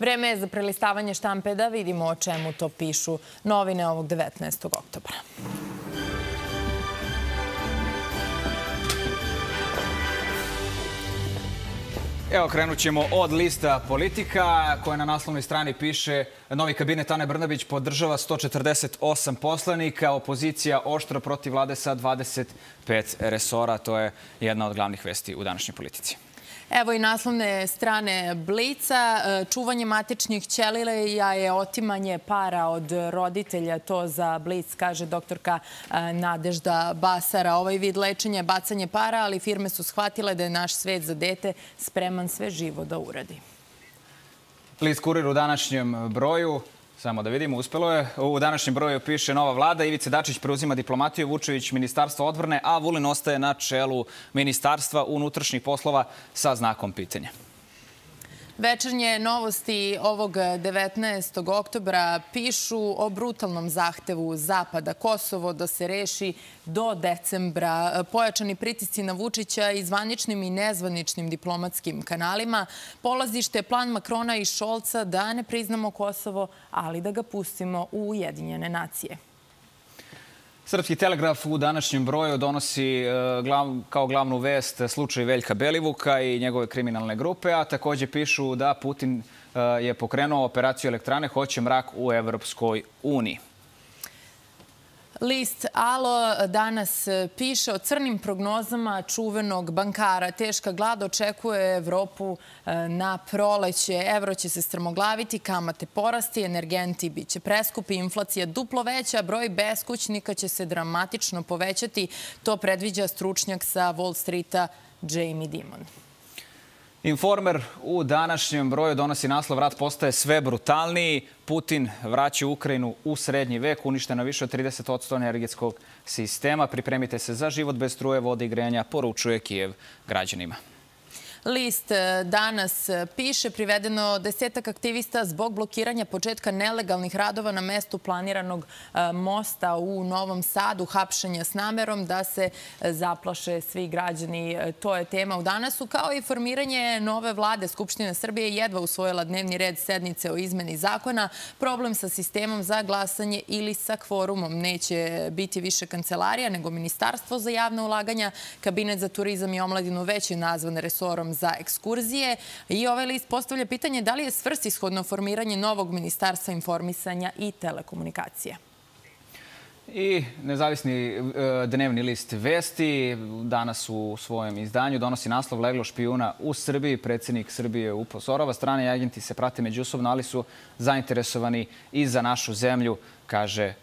Vreme je za prelistavanje štampe da vidimo o čemu to pišu novine ovog 19. oktobra. Evo, krenut ćemo od lista politika koja na naslovnoj strani piše novi kabinet Ane Brnabić podržava 148 poslanika, opozicija oštro protiv vlade sa 25 resora. To je jedna od glavnih vesti u današnjoj politici. Evo i naslovne strane Blica. E, čuvanje matičnih ćelija je otimanje para od roditelja. To za Blic kaže doktorka e, Nadežda Basara. Ovaj vid lečenja je bacanje para, ali firme su shvatile da je naš svet za dete spreman sve živo da uradi. Blic kurir u današnjem broju. Samo da vidimo, uspelo je. U današnjem broju piše nova vlada. Ivice Dačić preuzima diplomatiju, Vučević ministarstvo odbrane, a Vulin ostaje na čelu ministarstva unutrašnjih poslova sa znakom pitanja. Večernje novosti ovog 19. oktobra pišu o brutalnom zahtevu Zapada Kosovo da se reši do decembra. Pojačani pritisci na Vučića i zvaničnim i nezvaničnim diplomatskim kanalima. Polazište plan Makrona i Šolca da ne priznamo Kosovo, ali da ga pustimo u Ujedinjene nacije. Srpski telegraf u današnjem broju donosi e, kao glavnu vest slučaj Veljka Belivuka i njegove kriminalne grupe, a takođe pišu da Putin e, je pokrenuo operaciju elektrane Hoće mrak u Evropskoj uniji. List Alo danas piše o crnim prognozama čuvenog bankara. Teška glad očekuje Evropu e, na proleće. Evro će se strmoglaviti, kamate porasti, energenti biće preskupi, inflacija duplo veća, broj beskućnika će se dramatično povećati. To predviđa stručnjak sa Wall Streeta Jamie Dimon. Informer u današnjem broju donosi naslov Rat postaje sve brutalniji. Putin vraća Ukrajinu u srednji vek, uništeno više od 30 energetskog sistema. Pripremite se za život bez struje, vode i grenja, poručuje Kijev građanima. List e, danas e, piše privedeno desetak aktivista zbog blokiranja početka nelegalnih radova na mestu planiranog e, mosta u Novom Sadu, hapšenja s namerom da se zaplaše svi građani. To je tema u danasu, kao i formiranje nove vlade. Skupština Srbije jedva usvojila dnevni red sednice o izmeni zakona. Problem sa sistemom za glasanje ili sa kvorumom neće biti više kancelarija, nego Ministarstvo za javne ulaganja, Kabinet za turizam i omladinu već je nazvan resorom za ekskurzije. I ovaj list postavlja pitanje da li je svrsishodno formiranje novog ministarstva informisanja i telekomunikacije. I nezavisni e, dnevni list Vesti danas u svojem izdanju donosi naslov Leglo špijuna u Srbiji. Predsednik Srbije upozorava. Strane agenti se prate međusobno, ali su zainteresovani i za našu zemlju, kaže e,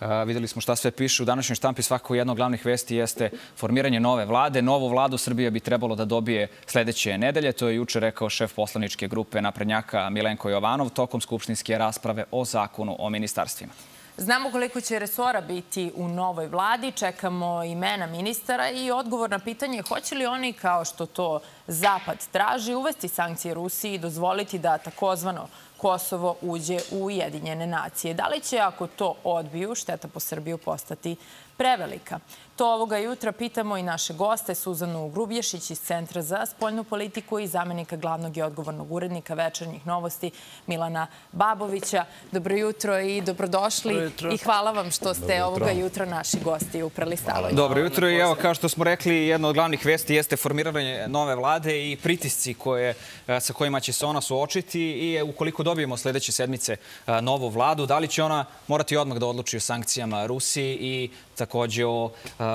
predsednik Videli smo šta sve piše u današnjoj štampi. Svako jedno od glavnih vesti jeste formiranje nove vlade. Novu vladu Srbija bi trebalo da dobije sledeće nedelje. To je juče rekao šef poslaničke grupe naprednjaka Milenko Jovanov tokom skupštinske rasprave o zakonu o ministarstvima. Znamo koliko će resora biti u novoj vladi, čekamo imena ministara i odgovor na pitanje hoće li oni, kao što to Zapad traži, uvesti sankcije Rusiji i dozvoliti da takozvano Kosovo uđe u Ujedinjene nacije. Da li će, ako to odbiju, šteta po Srbiju postati prevelika? To ovoga jutra pitamo i naše goste, Suzanu Grubješić iz Centra za spoljnu politiku i zamenika glavnog i odgovornog urednika večernjih novosti Milana Babovića. Dobro jutro i dobrodošli i hvala vam što ste ovoga jutra naši gosti u prelistavanju. Dobro jutro i evo, kao što smo rekli, jedna od glavnih vesti jeste formiranje nove vlade i pritisci koje, sa kojima će se ona suočiti i ukoliko dobijemo sledeće sedmice novu vladu, da li će ona morati odmah da odluči o sankcijama Rusiji i takođe o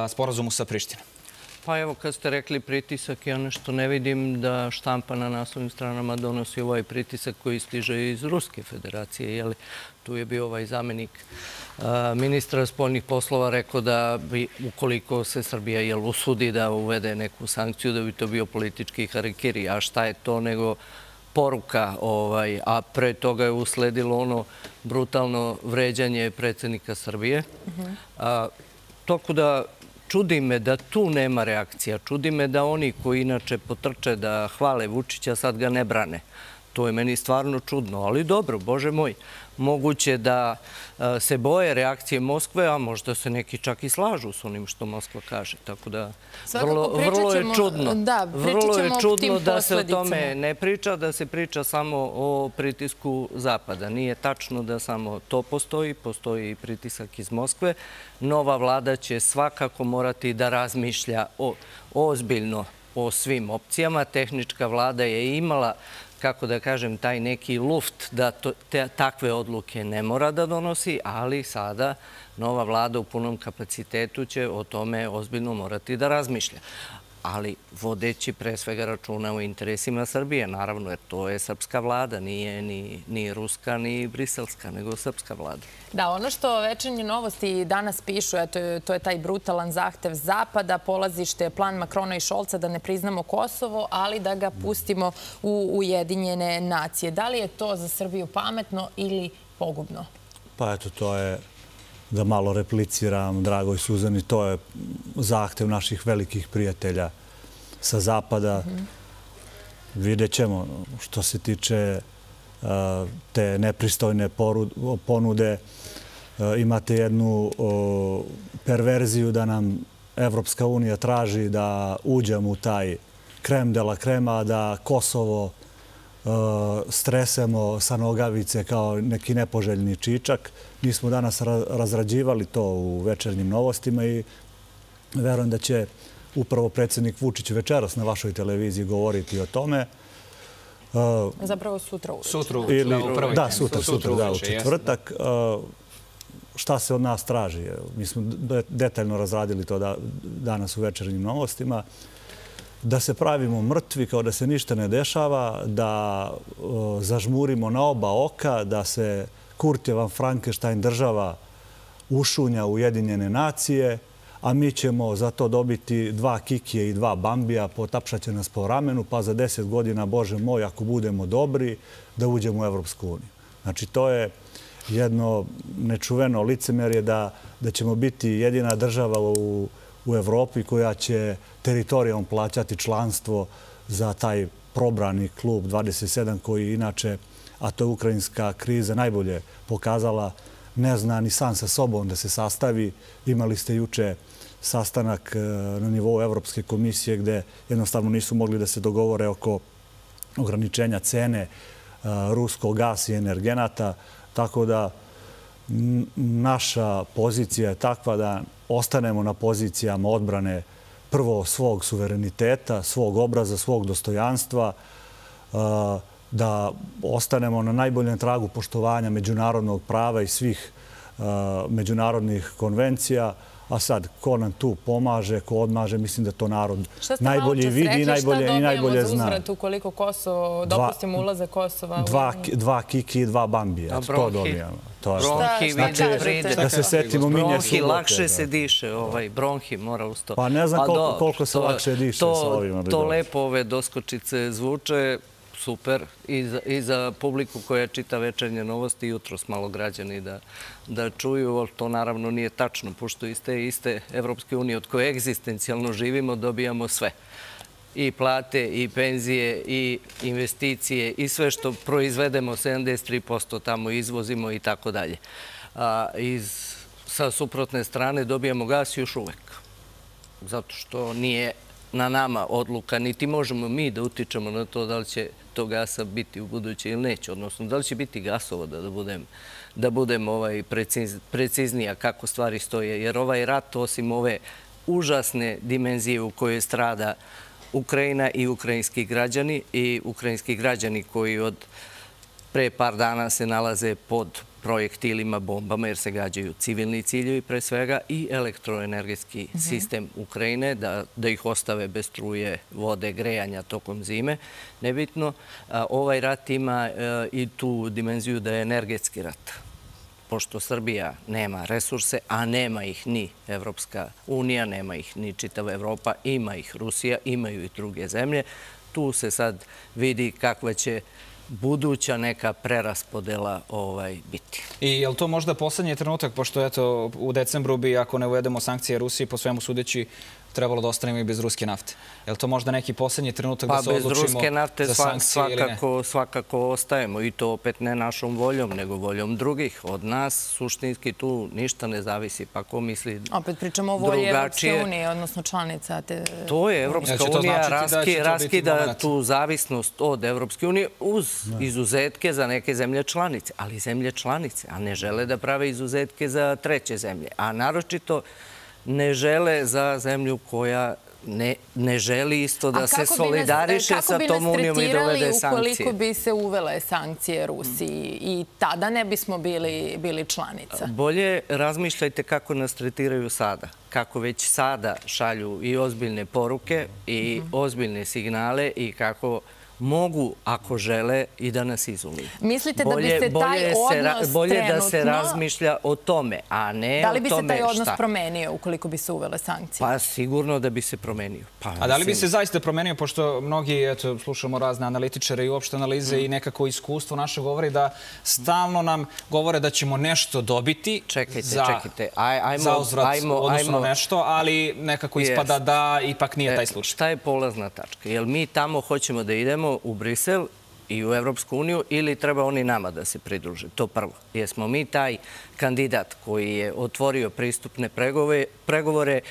sporazumu sa Prištinom? Pa evo, kad ste rekli pritisak, ja nešto ne vidim da štampa na naslovnim stranama donosi ovaj pritisak koji stiže iz Ruske federacije. Jeli, tu je bio ovaj zamenik ministra spoljnih poslova rekao da bi, ukoliko se Srbija jel, usudi da uvede neku sankciju, da bi to bio politički harikiri. A šta je to nego poruka, ovaj, a pre toga je usledilo ono brutalno vređanje predsednika Srbije. A, toko da čudi me da tu nema reakcija. Čudi me da oni koji inače potrče da hvale Vučića sad ga ne brane. To je meni stvarno čudno, ali dobro, bože moj moguće da e, se boje reakcije Moskve, a možda se neki čak i slažu s onim što Moskva kaže. Tako da vrlo, vrlo je čudno. Da, vrlo je čudno da se o tome ne priča, da se priča samo o pritisku Zapada. Nije tačno da samo to postoji, postoji i pritisak iz Moskve. Nova vlada će svakako morati da razmišlja o, ozbiljno o svim opcijama. Tehnička vlada je imala kako da kažem, taj neki luft da te, takve odluke ne mora da donosi, ali sada nova vlada u punom kapacitetu će o tome ozbiljno morati da razmišlja ali vodeći pre svega računa o interesima Srbije, naravno, jer to je srpska vlada, nije ni, ni ruska, ni briselska, nego srpska vlada. Da, ono što večernje novosti danas pišu, eto, to je taj brutalan zahtev Zapada, polazište plan Makrona i Šolca da ne priznamo Kosovo, ali da ga pustimo u Ujedinjene nacije. Da li je to za Srbiju pametno ili pogubno? Pa eto, to je da malo repliciram, dragoj Suzani, to je zahtev naših velikih prijatelja sa zapada. Vidjet ćemo što se tiče te nepristojne ponude. Imate jednu perverziju da nam Evropska unija traži da uđemo u taj krem de la krema, da Kosovo stresemo sa nogavice kao neki nepoželjni čičak. Mi smo danas razrađivali to u večernjim novostima i verujem da će upravo predsednik Vučić večeras na vašoj televiziji govoriti o tome. Zapravo sutra uveče. Sutra uveče, da, upravo. Da, sutra, sutra, da, u četvrtak. Šta se od nas traži? Mi smo detaljno razradili to da, danas u večernjim novostima da se pravimo mrtvi kao da se ništa ne dešava, da zažmurimo na oba oka, da se Kurtjevan Frankenstein država ušunja Ujedinjene nacije, a mi ćemo za to dobiti dva Kikije i dva Bambija, potapšat će nas po ramenu, pa za deset godina, Bože moj, ako budemo dobri, da uđemo u Evropsku uniju. Znači, to je jedno nečuveno licemerje da, da ćemo biti jedina država u u Evropi koja će teritorijom plaćati članstvo za taj probrani klub 27 koji inače, a to je ukrajinska kriza, najbolje pokazala, ne zna ni sam sa sobom da se sastavi. Imali ste juče sastanak e, na nivou Evropske komisije gde jednostavno nisu mogli da se dogovore oko ograničenja cene e, ruskog gasa i energenata, tako da naša pozicija je takva da ostanemo na pozicijama odbrane prvo svog suvereniteta, svog obraza, svog dostojanstva, da ostanemo na najboljem tragu poštovanja međunarodnog prava i svih međunarodnih konvencija, a sad, ko nam tu pomaže, ko odmaže, mislim da to narod najbolje vidi i najbolje, i najbolje zna. Šta dobijamo za uzvrat ukoliko Kosovo, dopustimo ulazak Kosova? Dva, dva kiki i dva bambije. To dobijamo. To je bronhi, znači, vidi, da se setimo minje Bronhi, lakše se diše, ovaj, bronhi mora usto. Pa ne znam koliko, koliko se lakše diše to, sa ovima. To lepo ove doskočice zvuče, super. I za, i za publiku koja čita večernje novosti jutros malo građani da, da čuju, ali to naravno nije tačno, pošto iz te iste Evropske unije od koje egzistencijalno živimo dobijamo sve i plate, i penzije, i investicije, i sve što proizvedemo, 73% tamo izvozimo i tako dalje. Iz, sa suprotne strane dobijamo gas još uvek. Zato što nije na nama odluka, niti možemo mi da utičemo na to da li će to gasa biti u buduće ili neće, odnosno da li će biti gasovoda, da budem, da budem ovaj preciz, preciznija kako stvari stoje, jer ovaj rat, osim ove užasne dimenzije u kojoj strada Ukrajina i ukrajinski građani i ukrajinski građani koji od pre par dana se nalaze pod projektilima, bombama, jer se gađaju civilni ciljevi pre svega i elektroenergetski mhm. sistem Ukrajine, da, da ih ostave bez struje, vode, grejanja tokom zime. Nebitno, ovaj rat ima e, i tu dimenziju da je energetski rat pošto Srbija nema resurse, a nema ih ni Evropska unija, nema ih ni čitava Evropa, ima ih Rusija, imaju i druge zemlje. Tu se sad vidi kakva će buduća neka preraspodela ovaj, biti. I je li to možda poslednji trenutak, pošto eto, u decembru bi, ako ne uvedemo sankcije Rusiji, po svemu sudeći, trebalo da ostanemo i bez ruske nafte. Je li to možda neki poslednji trenutak pa, da se odlučimo za sankcije ili ne? Pa bez ruske nafte svakako, svakako ostajemo i to opet ne našom voljom, nego voljom drugih. Od nas suštinski tu ništa ne zavisi. Pa ko misli drugačije? Opet pričamo o volji Evropske unije, odnosno članica. Te... To je Evropska unija da raski, raskida tu zavisnost od Evropske unije uz izuzetke za neke zemlje članice. Ali zemlje članice, a ne žele da prave izuzetke za treće zemlje. A naročito ne žele za zemlju koja ne, ne želi isto da se solidariše sa tom unijom i dovede sankcije. ukoliko bi se uvele sankcije Rusiji i tada ne bismo bili, bili članica? Bolje razmišljajte kako nas tretiraju sada. Kako već sada šalju i ozbiljne poruke i ozbiljne signale i kako mogu, ako žele, i da nas izumi. Mislite da bi se taj odnos Bolje da se razmišlja o tome, a ne o tome šta. Da li bi se taj odnos promenio ukoliko bi se uvele sankcije? Pa sigurno da bi se promenio. Pa, a da li bi se zaista promenio, pošto mnogi, eto, slušamo razne analitičare i uopšte analize i nekako iskustvo naše govori da stalno nam govore da ćemo nešto dobiti čekajte, za, čekajte. Aj, za uzvrat, ajmo, odnosno ajmo, nešto, ali nekako ispada da ipak nije e, taj slučaj. Šta je polazna tačka? Jel mi tamo hoćemo da idemo idemo u Brisel i u Evropsku uniju ili treba oni nama da se pridruže? To prvo. Jesmo mi taj kandidat koji je otvorio pristupne pregovore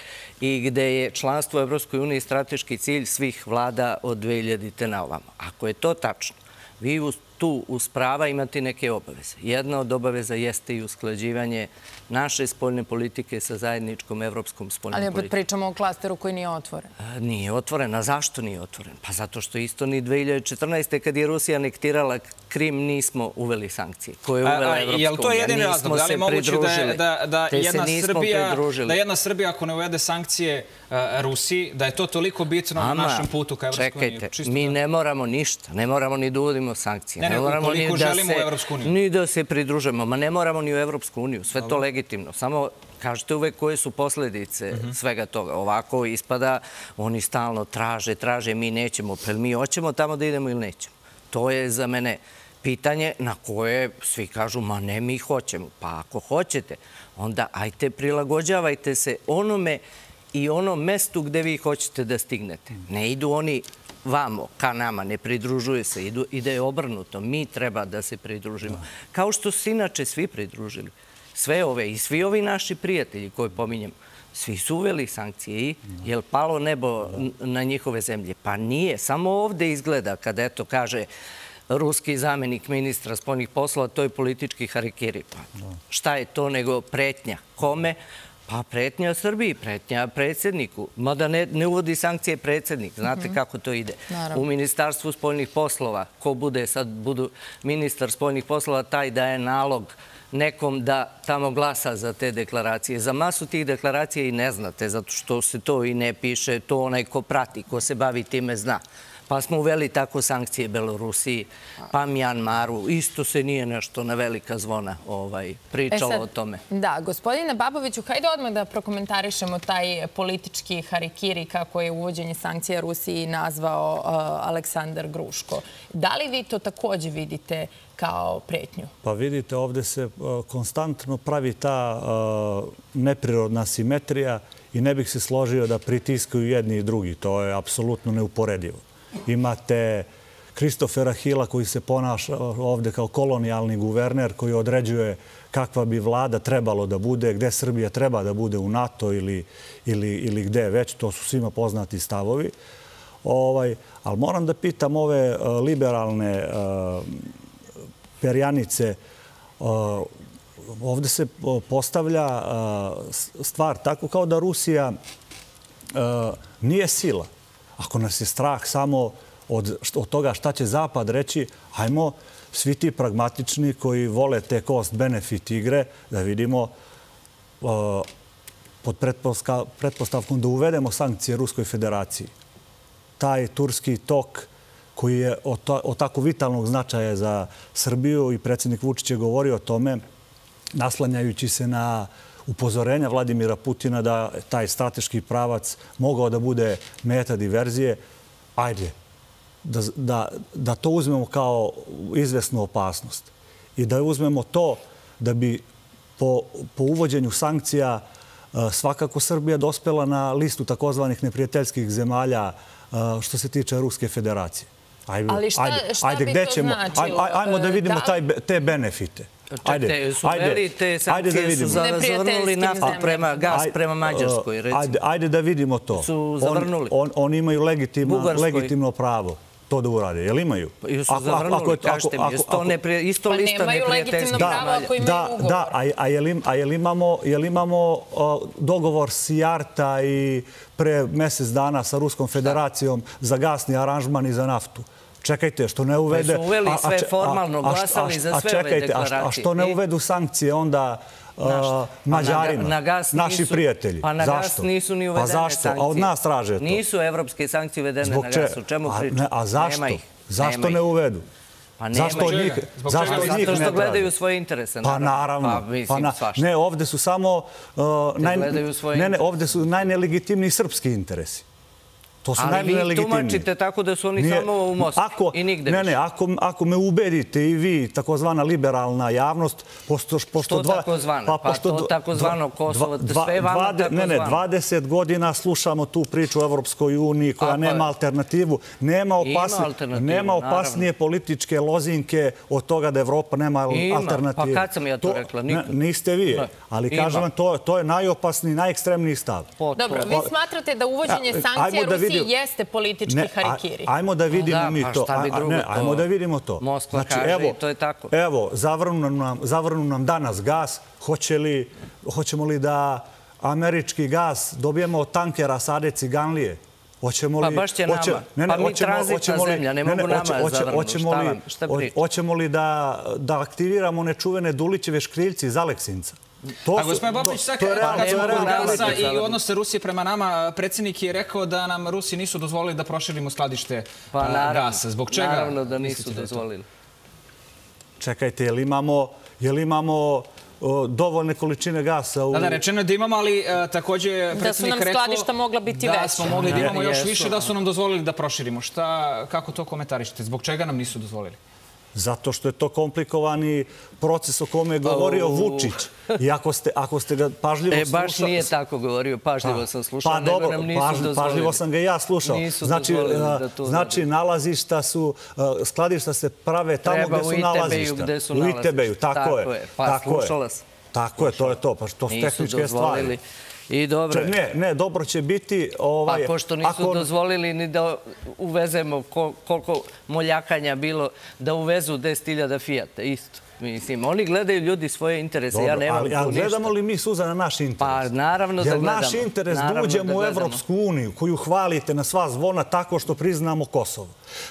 i gde je članstvo u Evropskoj uniji strateški cilj svih vlada od 2000. na ovamo. Ako je to tačno, vi tu uz prava imate neke obaveze. Jedna od obaveza jeste i usklađivanje naše spoljne politike sa zajedničkom evropskom spoljnom politikom. Ali opet pričamo o klasteru koji nije otvoren. Nije otvoren. A zašto nije otvoren? Pa zato što isto ni 2014. kad je Rusija anektirala Krim nismo uveli sankcije koje je uvela Evropska unija. Je li to jedini razlog? Da li je moguće da, da, jedna Srbija, da jedna Srbija ako ne uvede sankcije Rusiji, da je to toliko bitno na našem putu ka Evropskoj uniji? Čekajte, mi ne moramo ništa. Ne moramo ni da uvodimo sankcije. Ne, ne, ukoliko da želimo u Evropsku uniju. Ni da se pridružemo. Ma ne moramo ni u Evropsku uniju. Sve to legitimno. Samo kažete uvek koje su posledice mhm. svega toga. Ovako ispada, oni stalno traže, traže, mi nećemo. Pa mi hoćemo tamo da idemo ili nećemo? To je za mene pitanje na koje svi kažu, ma ne, mi hoćemo. Pa ako hoćete, onda ajte prilagođavajte se onome i onom mestu gde vi hoćete da stignete. Ne idu oni vamo, ka nama, ne pridružuje se, idu, ide obrnuto. Mi treba da se pridružimo. Kao što su inače svi pridružili. Sve ove i svi ovi naši prijatelji koje pominjem, svi su uveli sankcije i je li palo nebo na njihove zemlje? Pa nije. Samo ovde izgleda kada eto kaže ruski zamenik ministra spoljnih poslova, to je politički harikiri. Pa šta je to nego pretnja? Kome? Pa pretnja Srbiji, pretnja predsedniku. Mada ne, ne uvodi sankcije predsednik. Znate mhm. kako to ide. U Ministarstvu spoljnih poslova, ko bude sad budu ministar spoljnih poslova, taj daje nalog nekom da tamo glasa za te deklaracije. Za masu tih deklaracija i ne znate, zato što se to i ne piše, to onaj ko prati, ko se bavi time zna. Pa smo uveli tako sankcije Belorusiji, pa Mjanmaru. Isto se nije nešto na velika zvona ovaj, pričalo e o tome. Da, gospodine Baboviću, hajde odmah da prokomentarišemo taj politički harikiri kako je uvođenje sankcija Rusiji nazvao uh, Aleksandar Gruško. Da li vi to takođe vidite kao pretnju? Pa vidite, ovde se uh, konstantno pravi ta uh, neprirodna simetrija i ne bih se složio da pritiskaju jedni i drugi. To je apsolutno neuporedivo. Imate Kristofera Hila koji se ponaša ovde kao kolonijalni guverner koji određuje kakva bi vlada trebalo da bude, gde Srbija treba da bude u NATO ili, ili, ili gde već. To su svima poznati stavovi. Ovaj, ali moram da pitam ove uh, liberalne uh, perjanice. Uh, ovde se postavlja stvar tako kao da Rusija nije sila Ako nas je strah samo od, od toga šta će Zapad reći, ajmo svi ti pragmatični koji vole te cost-benefit igre da vidimo uh, pod pretpostavkom da uvedemo sankcije Ruskoj federaciji. Taj turski tok koji je od, tako vitalnog značaja za Srbiju i predsjednik Vučić je govorio o tome naslanjajući se na upozorenja Vladimira Putina da taj strateški pravac mogao da bude meta diverzije, ajde, da, da, da to uzmemo kao izvesnu opasnost i da uzmemo to da bi po, po uvođenju sankcija Svakako Srbija dospela na listu takozvanih neprijateljskih zemalja što se tiče Ruske federacije. Ajde, Ali šta, ajde, šta ajde, bi to ćemo, značilo? Ajmo, da vidimo da... taj, te benefite. Ajde, su veli te sankcije su zavrnuli naftu prema gas, prema Mađarskoj, recimo. Ajde, ajde da vidimo to. Su zavrnuli. On, on, oni imaju legitimno, legitimno pravo to da urade. Jel imaju? Pa ju su zavrnuli, kažete mi. Isto, nepri, isto pa lista neprijateljskih Pa nemaju legitimno pravo ako imaju da, ugovor. Da, a, a, jel, im, a jel imamo, jel imamo uh, dogovor Sijarta i pre mesec dana sa Ruskom federacijom za gasni aranžman i za naftu? Čekajte, što ne uvede... Pa su uveli sve formalno, glasali za sve ove deklaracije. A što ne uvedu sankcije onda uh, Mađarima, na, gas naši prijatelji. Pa na gas nisu ni uvedene sankcije. Pa zašto? A od nas traže to. Nisu evropske sankcije uvedene na gasu. Čemu pričam? A zašto? Zašto ne uvedu? Pa nema zašto njih, zašto njih Zato što gledaju svoje interese. Pa naravno. Pa, mislim, pa na, ne, ovde su samo... Uh, naj, ne, ne, ovde su najnelegitimniji srpski interesi. To su Ali vi tumačite tako da su oni Nije, samo u Moskvi ako, i nigde Ne, ne, ako, ako me ubedite i vi, takozvana liberalna javnost, posto, posto Što dva... takozvana? Pa, pa to takozvano Kosovo, dva, sve vama takozvano. Ne, ne, 20 godina slušamo tu priču o Evropskoj uniji koja nema alternativu. Nema, opasni, nema opasnije naravno. političke lozinke od toga da Evropa nema ima. alternativu. Pa kad sam ja to, to rekla? Ne, niste vi. Ne. Ali ima. kažem vam, to, to je najopasniji, najekstremniji stav. Dobro, vi smatrate da uvođenje sankcija da Rusiji jeste politički ne, harikiri. Ajmo da vidimo da, mi pa to. Šta bi drugo ne, ajmo da vidimo to. Moskva znači, kaže evo, to je tako. Evo, zavrnu nam, zavrnu nam danas gas. Hoće li, hoćemo li da američki gas dobijemo od tankera Sade Ciganlije? Hoćemo li, pa baš će hoće, nama. Ne, ne, pa mi hoćemo, tranzitna hoćemo li, zemlja, ne, ne mogu nama zavrnu. Hoćemo šta, vam, šta Hoćemo li da, da aktiviramo nečuvene Dulićeve škriljci iz Aleksinca? To A gospodin Popović, sad kad smo kod gasa i odnose Rusije prema nama, predsjednik je rekao da nam Rusi nisu dozvolili da proširimo skladište pa, gasa. Zbog čega? Naravno da nisu dozvolili. Čekajte, je li imamo, je li imamo dovoljne količine gasa. U... Da, da, rečeno je da imamo, ali uh, takođe je predsjednik rekao... Da su nam skladišta mogla biti veća. Da smo mogli da imamo još više, da su nam dozvolili da proširimo. Šta, kako to komentarišete? Zbog čega nam nisu dozvolili? Zato što je to komplikovani proces o kome je govorio Vučić. I ako ste, ako ste ga pažljivo slušali... E, baš nije tako govorio. Pažljivo pa, sam slušao, pa, nego nam nisu dozvolili. Pažljivo sam ga ja slušao. Nisu znači, da to Znači, nalazišta su, skladišta se prave tamo gde su nalazišta. Gde su u Itebeju, tako, tako je. je. Pa, tako slušala sam. Tako je, to je to. Pa to su tehničke stvari. I dobro. Ne, ne, dobro će biti... Ovaj, pa pošto nisu ako... dozvolili ni da uvezemo koliko moljakanja bilo, da uvezu 10.000 Fijata, isto. Mislim, oni gledaju ljudi svoje interese, Dobro, ja nemam ali, ali gledamo li mi suza na naš interes? Pa naravno da gledamo. Jer naš interes da uđemo da u Evropsku uniju, koju hvalite na sva zvona tako što priznamo Kosovo.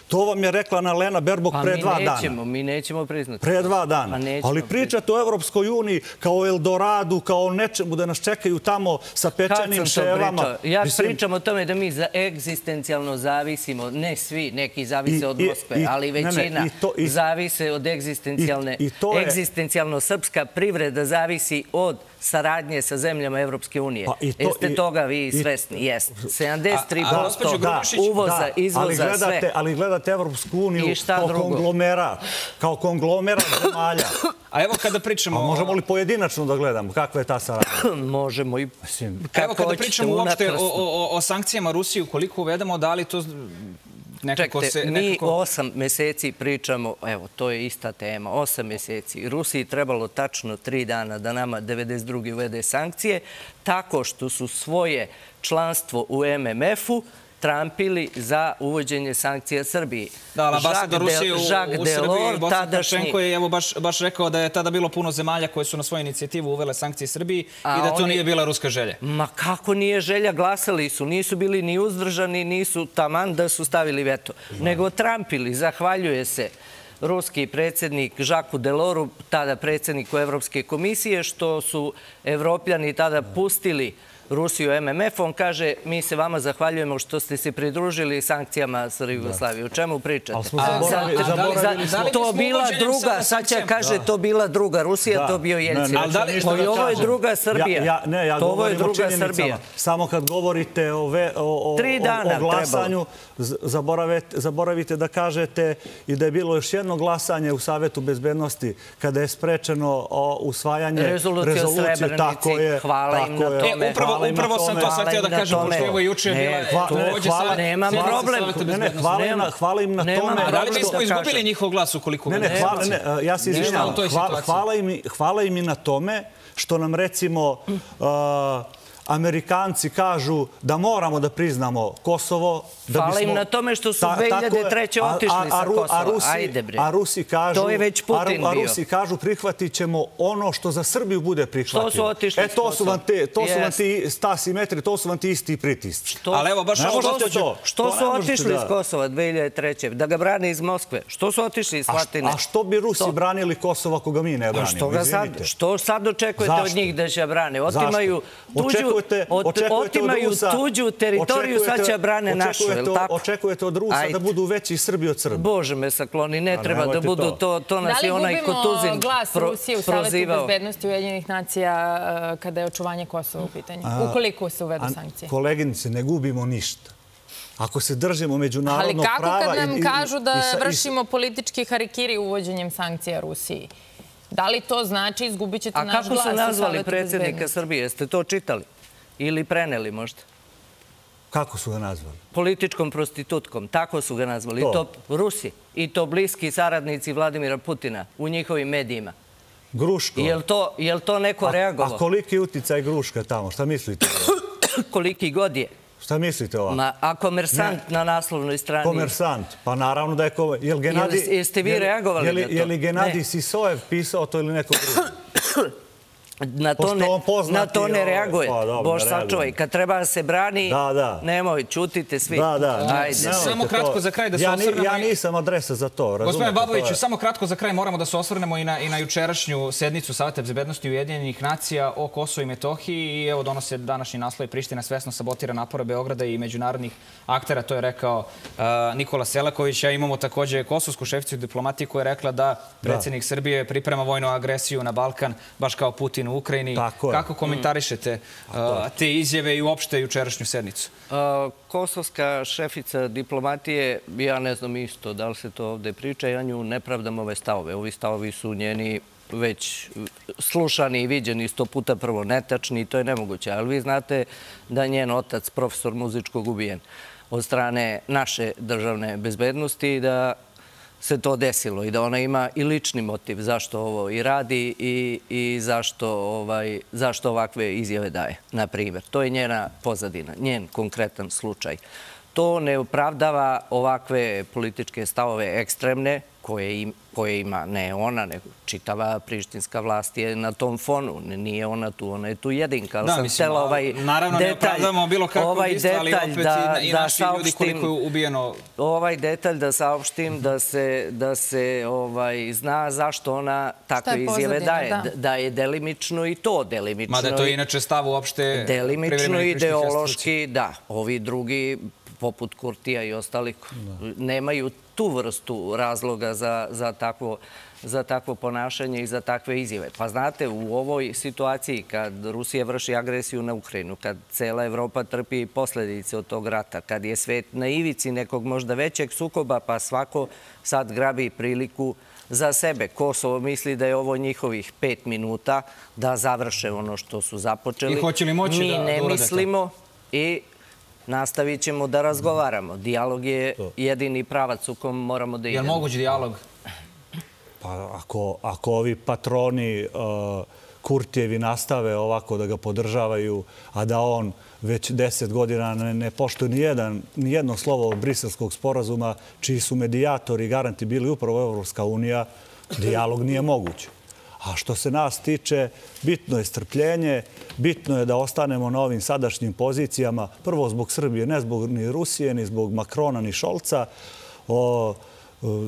To vam je rekla na Lena Berbog pa pre dva nećemo, dana. Pa mi nećemo, mi nećemo priznati. Pre dva dana. Pa ali pričate o Evropskoj uniji kao Eldoradu, kao nečemu da nas čekaju tamo sa pečenim ševama. Ja Mislim... pričam o tome da mi za egzistencijalno zavisimo, ne svi, neki zavise od Moskve, ali većina zavise od egzistencijalne to je... Egzistencijalno srpska privreda zavisi od saradnje sa zemljama Evropske unije. Pa to, Jeste i, toga vi svesni? Jeste. 73% da, uvoza, da, izvoza, ali gledate, sve. Ali gledate Evropsku uniju kao drugo? konglomerat. Kao konglomerat zemalja. A evo kada pričamo... A možemo li pojedinačno da gledamo kakva je ta saradnja? možemo i... Evo kada pričamo uopšte o, o, o sankcijama Rusiju, koliko uvedemo, da li to nekako Čekajte, se... mi osam meseci pričamo, evo, to je ista tema, osam meseci. Rusiji trebalo tačno tri dana da nama 92. uvede sankcije, tako što su svoje članstvo u MMF-u trampili za uvođenje sankcija Srbiji. Da, ali ambasador Rusije u, u Srbiji, Bosan Kačenko je evo baš, baš rekao da je tada bilo puno zemalja koje su na svoju inicijativu uvele sankcije Srbiji i da to nije bila ruska želja. Ma kako nije želja? Glasali su. Nisu bili ni uzdržani, nisu taman da su stavili veto. Nego trampili. Zahvaljuje se ruski predsjednik Žaku Deloru, tada predsjedniku Evropske komisije, što su evropljani tada pustili Rusiju MMF, on kaže mi se vama zahvaljujemo što ste se pridružili sankcijama sa Jugoslavije. O čemu pričate? Ali smo zaboravili, A, za- zaboravili to bila druga, sad će kaže to bila druga Rusija, Da. to bio Jelcin. Ali da da ovo je druga Srbija. Ja, ja, ne, ja To ovo je govorim o druga činjenicama. Srbija. Samo kad govorite o, ve, o, o, glasanju, zaboravite, zaboravite da kažete i da je bilo još jedno glasanje u Savetu bezbednosti kada je sprečeno usvajanje Srebrenici. Tako je, Hvala im tako na je. tome. E, upravo, Hvala upravo sam to sad htio da kažem, pošto evo juče je bila hvala- Saveta- Nema problem. Ne, ne, hvala im na, hvala im na Nema tome. A da li bismo izgubili njihov glas ukoliko Ne, ne, ne hvala, ne, e, ja se toj Hvala, im, i- hvala im i na tome što nam recimo uh, Amerikanci kažu da moramo da priznamo Kosovo. Da Hvala bismo- im na tome što su Ta- tako je. 2003. A- a- otišli a sa Kosova. A Rusi, Ajde, bre. a Rusi kažu, To je već Putin a, a bio. Rusi kažu prihvatit ćemo ono što za Srbiju bude prihvatilo. su otišli E, to su vam, te, to su vam ti, ta simetrija, to su vam ti isti pritisci. To- Ali evo, baš Ne možete gospođo- to. Što To su otišli da- iz Kosova 2003. Da ga brane iz Moskve? Što su otišli iz Slatine? a što bi Rusi To- branili Kosovo ako ga mi ne branimo? što ga sad, što sad očekujete Zašto? od njih da će brane? Otimaju tuđu, Očekujete- od, očekujete od otimaju Rusa- tuđu teritoriju, sad će brane našu, je li tako? Očekujete od Rusa Ajde. da budu veći Srbi od Srba. Bože me sakloni, ne Pa treba da budu to. to, to Da nas li je onaj gubimo Kutuzin glas pro- Rusije u Savetu prozivao. bezbednosti Ujedinjenih nacija uh, kada je očuvanje Kosova u pitanju? Ukoliko se uvedu A, sankcije. Koleginice, ne gubimo ništa. Ako se držimo Ali međunarodnog kako prava... kad i- nam i- kažu i da i sa- vršimo politički harikiri uvođenjem sankcija Rusiji? Da li to znači izgubit ćete A naš kako glas su u nazvali Savetu predsjednika? Srbije? Jeste to čitali? Ili preneli možda? Kako su ga nazvali? Političkom prostitutkom. Tako su ga nazvali. I To. to Rusi. I to bliski saradnici Vladimira Putina u njihovim medijima. Gruško. Jel to, jel to neko reagovao? a koliki je uticaj Gruška tamo? Šta mislite? Koliki god je. Šta mislite ovako? Ma, a komersant na naslovnoj strani... Komersant. Pa naravno da je... Ko... Jel Genadi... Jel- jeste vi reagovali je li, na to? Je li Genadi. Sisojev pisao to ili neko drugi? Na to, ne, na to ne reaguje. pa dobro, Bož sačuvaj. Kad treba da se brani, Da, da. nemoj, čutite svi. Da, da. Ajde. Samo kratko za kraj da se ja, osvrnemo Ja nisam adresa za to? Gospodine Baboviću, samo kratko za kraj moramo da se osvrnemo i na, i na jučerašnju sednicu Saveta bezbednosti Ujedinjenih nacija o Kosovo i Metohiji i evo donose današnji naslov Priština svesno sabotira napore Beograda i međunarodnih aktera, to je rekao uh, Nikola Selaković, a imamo takođe kosovsku šeficu diplomatije koja je rekla da predsjednik Srbije priprema vojnu agresiju na Balkan, baš kao Putin u Ukrajini. Tako je. Kako komentarišete uh, te izjave i uopšte jučerašnju sednicu? Kosovska šefica diplomatije, ja ne znam isto da li se to ovde priča, ja nju ne pravdam ove stavove. Ovi stavovi su njeni već slušani i viđeni sto puta prvo netačni i to je nemoguće. Ali vi znate da je njen otac, profesor muzičkog, ubijen od strane naše državne bezbednosti i da se to desilo i da ona ima i lični motiv zašto ovo i radi i, i zašto, ovaj, zašto ovakve izjave daje, na primjer. To je njena pozadina, njen konkretan slučaj. To ne opravdava ovakve političke stavove ekstremne koje, im, koje ima ne ona, nego čitava prištinska vlast je na tom fonu. Nije ona tu, ona je tu jedinka. Ali Da, sam mislim, ovaj naravno ne opravdamo bilo kakvo ovaj ubistvo, ali detalj opet da, i, da naši ljudi saopštim- koliko je ubijeno ovaj detalj da saopštim da se, da se ovaj, zna zašto ona takve izjave daje. da. Da. je delimično i to, delimično. Mada to je inače stav uopšte Delimično ideološki, da. Ovi drugi, poput Kurtija i ostalih, nemaju tu vrstu razloga za, za, takvo, za takvo ponašanje i za takve izjave. Pa znate, u ovoj situaciji kad Rusija vrši agresiju na Ukrajinu, kad cela Evropa trpi posledice od tog rata, kad je svet na ivici nekog možda većeg sukoba, pa svako sad grabi priliku za sebe. Kosovo misli da je ovo njihovih pet minuta da završe ono što su započeli. I hoće li moći Mi da- da ne urade to? mislimo i nastavit ćemo da razgovaramo. Dijalog je jedini pravac u kom moramo da Je li idemo. moguć dijalog? Pa ako, ako ovi patroni uh, Kurtijevi nastave ovako da ga podržavaju, a da on već deset godina ne, ne poštuje ni, jedan, ni jedno slovo briselskog sporazuma, čiji su medijatori i garanti bili upravo Evropska unija, dijalog nije moguć. A što se nas tiče, bitno je strpljenje, bitno je da ostanemo na ovim sadašnjim pozicijama, prvo zbog Srbije, ne zbog ni Rusije, ni zbog Makrona, ni Šolca. O, o,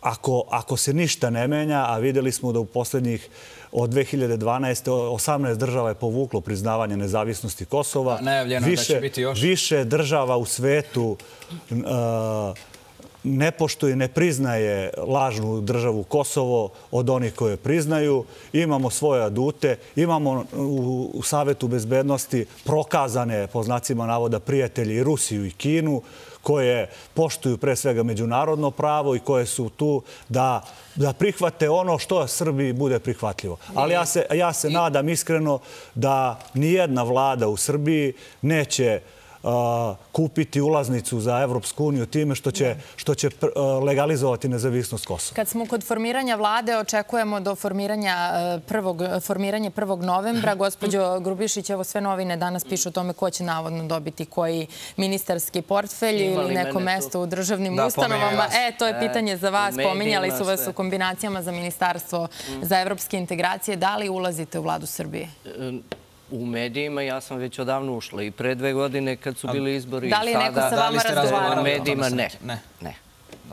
ako, ako se ništa ne menja, a videli smo da u poslednjih od 2012. 18 država je povuklo priznavanje nezavisnosti Kosova. Najavljeno više, da će biti još. Više država u svetu uh, ne poštuje, ne priznaje lažnu državu Kosovo od onih koje priznaju. Imamo svoje adute, imamo u, u Savetu bezbednosti prokazane, po znacima navoda, prijatelji Rusiju i Kinu, koje poštuju pre svega međunarodno pravo i koje su tu da, da prihvate ono što Srbiji bude prihvatljivo. Ali ja se, ja se nadam iskreno da nijedna vlada u Srbiji neće kupiti ulaznicu za Evropsku uniju time što će, što će legalizovati nezavisnost Kosova. Kad smo kod formiranja vlade, očekujemo do formiranja prvog, formiranje 1. novembra. Gospođo Grubišić, evo sve novine danas pišu o tome ko će navodno dobiti koji ministarski portfelj ili neko mesto u državnim da, ustanovama. E, to je pitanje za vas. Pominjali su vas u kombinacijama za ministarstvo za evropske integracije. Da li ulazite u vladu Srbije? U medijima ja sam već odavno ušla i pre dve godine kad su bili izbori. Da li je neko sa vama razgovarao? U medijima ne. Ne. ne.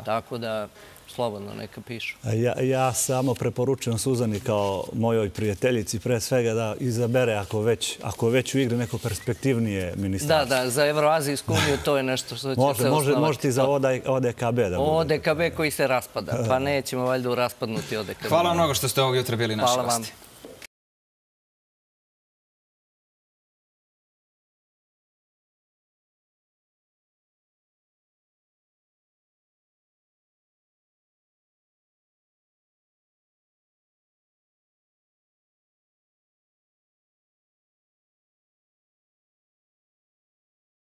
Tako da slobodno neka pišu. Ja, ja samo preporučujem Suzani kao mojoj prijateljici pre svega da izabere ako već, ako već u igri neko perspektivnije ministarstvo. Da, da, za Evroazijsku uniju to je nešto što će može, se može, Može ti za ODKB da bude. ODKB koji se raspada, pa nećemo valjda u raspadnuti ODKB. Hvala mnogo što ste ovog jutra bili naši gosti. Hvala vam.